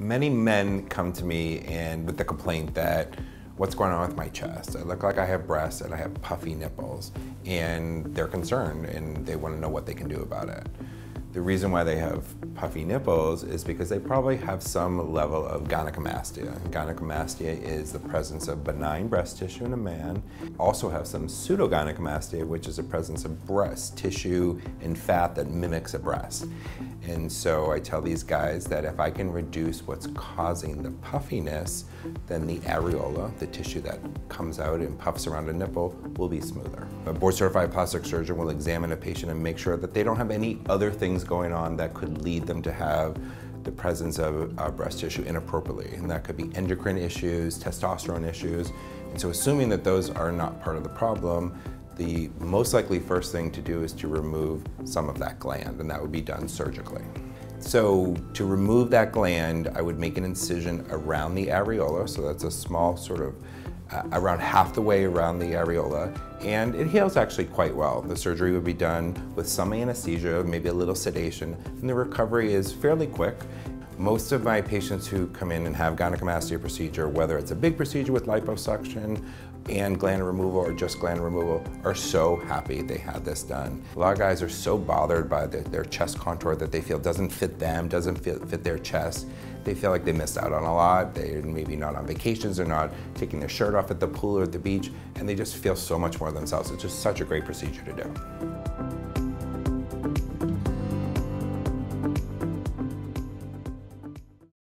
Many men come to me and with the complaint that what's going on with my chest? I look like I have breasts and I have puffy nipples and they're concerned and they want to know what they can do about it. The reason why they have puffy nipples is because they probably have some level of gynecomastia. Gynecomastia is the presence of benign breast tissue in a man. Also have some pseudogynecomastia, which is the presence of breast tissue and fat that mimics a breast. And so I tell these guys that if I can reduce what's causing the puffiness, then the areola, the tissue that comes out and puffs around a nipple, will be smoother. A board certified plastic surgeon will examine a patient and make sure that they don't have any other things things going on that could lead them to have the presence of uh, breast tissue inappropriately. And that could be endocrine issues, testosterone issues. And so assuming that those are not part of the problem, the most likely first thing to do is to remove some of that gland, and that would be done surgically. So to remove that gland, I would make an incision around the areola, so that's a small sort of uh, around half the way around the areola, and it heals actually quite well. The surgery would be done with some anesthesia, maybe a little sedation, and the recovery is fairly quick. Most of my patients who come in and have gynecomastia procedure, whether it's a big procedure with liposuction and gland removal or just gland removal, are so happy they had this done. A lot of guys are so bothered by the, their chest contour that they feel doesn't fit them, doesn't fit, fit their chest. They feel like they missed out on a lot. They're maybe not on vacations, they're not taking their shirt off at the pool or the beach, and they just feel so much more themselves. It's just such a great procedure to do.